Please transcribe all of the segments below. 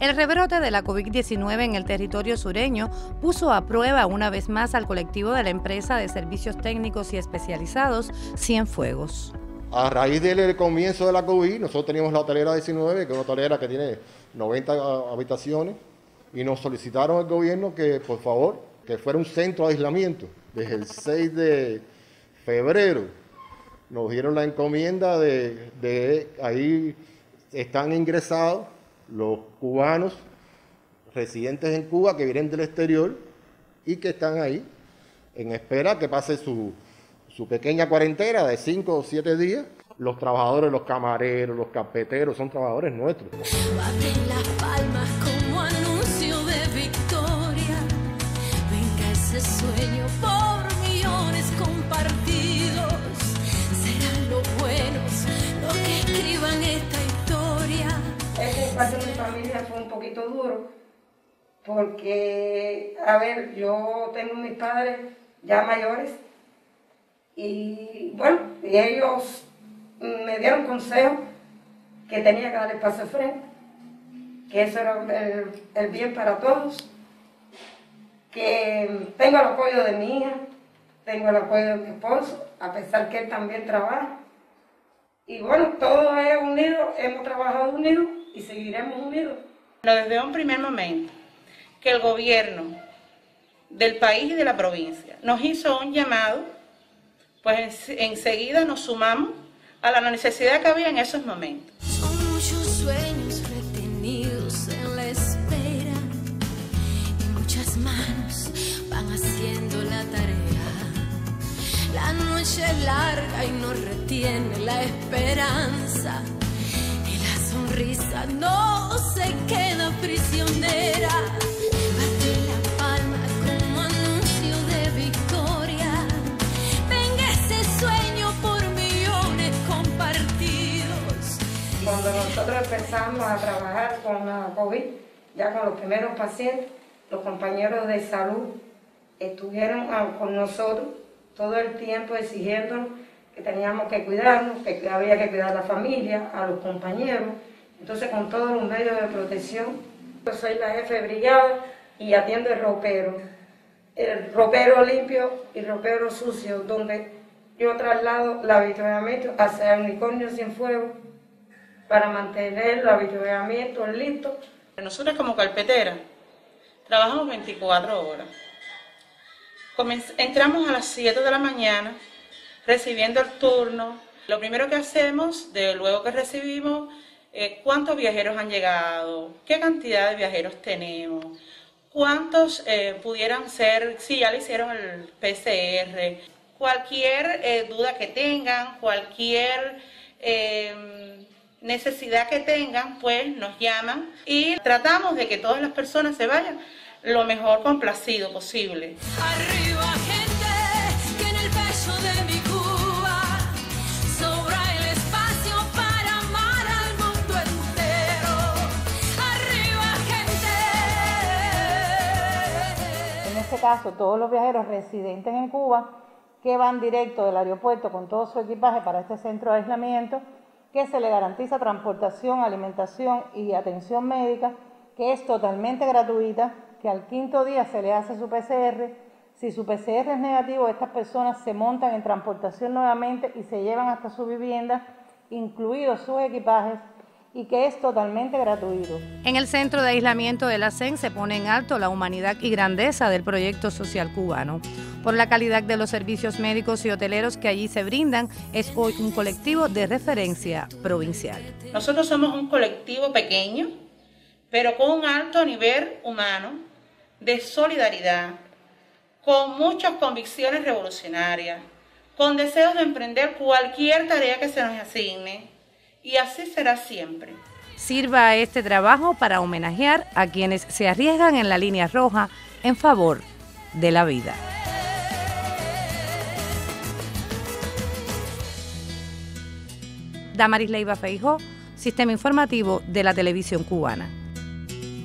El rebrote de la COVID-19 en el territorio sureño puso a prueba una vez más al colectivo de la empresa de servicios técnicos y especializados Cienfuegos. A raíz del comienzo de la COVID, nosotros teníamos la hotelera 19, que es una hotelera que tiene 90 habitaciones, y nos solicitaron al gobierno que, por favor, que fuera un centro de aislamiento. Desde el 6 de febrero nos dieron la encomienda de ahí están ingresados los cubanos residentes en Cuba que vienen del exterior y que están ahí en espera que pase su, su pequeña cuarentena de 5 o 7 días. Los trabajadores, los camareros, los carpeteros son trabajadores nuestros. Baten las palmas como anuncio de victoria. Venga ese sueño por millones compartidos. Serán los buenos los que escriban esta Este espacio de mi familia fue un poquito duro porque, a ver, yo tengo mis padres ya mayores y bueno, ellos me dieron consejo que tenía que darle paso al frente, que eso era el, el bien para todos, que tengo el apoyo de mi hija, tengo el apoyo de mi esposo, a pesar que él también trabaja. Y bueno, todos es unido, hemos trabajado unidos y seguiremos unidos. Desde un primer momento que el gobierno del país y de la provincia nos hizo un llamado, pues enseguida nos sumamos a la necesidad que había en esos momentos. Son muchos sueños retenidos en la espera y muchas manos van haciendo la tarea. La noche es larga y nos retiene la esperanza no se queda prisionera. La palma anuncio de victoria. Cuando nosotros empezamos a trabajar con la COVID, ya con los primeros pacientes, los compañeros de salud estuvieron con nosotros todo el tiempo exigiéndonos que teníamos que cuidarnos, que había que cuidar a la familia, a los compañeros. Entonces, con todos los medios de protección, yo soy la jefe de brigada y atiendo el ropero. El ropero limpio y ropero sucio, donde yo traslado el avituallamiento hacia el unicornio sin fuego para mantener el avituallamiento listo. Nosotros como carpetera trabajamos 24 horas. Entramos a las 7 de la mañana recibiendo el turno. Lo primero que hacemos, luego que recibimos, eh, cuántos viajeros han llegado, qué cantidad de viajeros tenemos, cuántos eh, pudieran ser, si ya le hicieron el PCR, cualquier eh, duda que tengan, cualquier necesidad que tengan, pues nos llaman y tratamos de que todas las personas se vayan lo mejor complacido posible. Arriba caso, todos los viajeros residentes en Cuba que van directo del aeropuerto con todo su equipaje para este centro de aislamiento, que se le garantiza transportación, alimentación y atención médica, que es totalmente gratuita, que al quinto día se le hace su PCR. Si su PCR es negativo, estas personas se montan en transportación nuevamente y se llevan hasta su vivienda, incluidos sus equipajes, y que es totalmente gratuito. En el centro de aislamiento de la CEN se pone en alto la humanidad y grandeza del proyecto social cubano. Por la calidad de los servicios médicos y hoteleros que allí se brindan, es hoy un colectivo de referencia provincial. Nosotros somos un colectivo pequeño, pero con un alto nivel humano, de solidaridad, con muchas convicciones revolucionarias, con deseos de emprender cualquier tarea que se nos asigne, y así será siempre. Sirva este trabajo para homenajear a quienes se arriesgan en la línea roja en favor de la vida. Damaris Leiva Feijó, Sistema Informativo de la Televisión Cubana.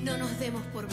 No nos demos por